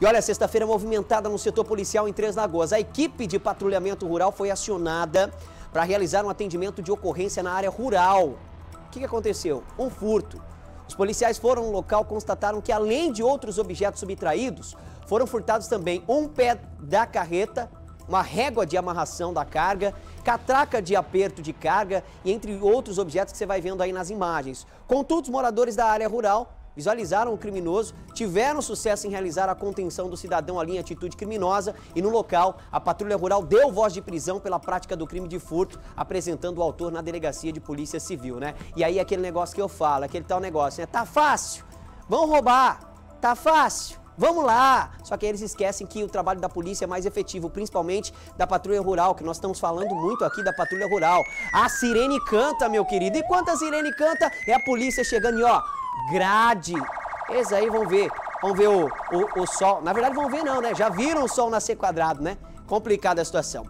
E olha, sexta-feira movimentada no setor policial em Três Lagoas. A equipe de patrulhamento rural foi acionada para realizar um atendimento de ocorrência na área rural. O que, aconteceu? Um furto. Os policiais foram no local constataram que, além de outros objetos subtraídos, foram furtados também um pé da carreta, uma régua de amarração da carga, catraca de aperto de carga e entre outros objetos que você vai vendo aí nas imagens. Contudo, os moradores da área rural visualizaram o criminoso, tiveram sucesso em realizar a contenção do cidadão ali em atitude criminosa e no local a patrulha rural deu voz de prisão pela prática do crime de furto, apresentando o autor na delegacia de polícia civil, né? E aí aquele negócio que eu falo, aquele tal negócio, né? Tá fácil, vão roubar, tá fácil. Vamos lá! Só que eles esquecem que o trabalho da polícia é mais efetivo, principalmente da patrulha rural, que nós estamos falando muito aqui da patrulha rural. A sirene canta, meu querido. E quando a sirene canta, é a polícia chegando e ó, grade. Esses aí vão ver, vão ver o, o, o sol. Na verdade, vão ver não, né? Já viram o sol nascer quadrado, né? Complicada a situação.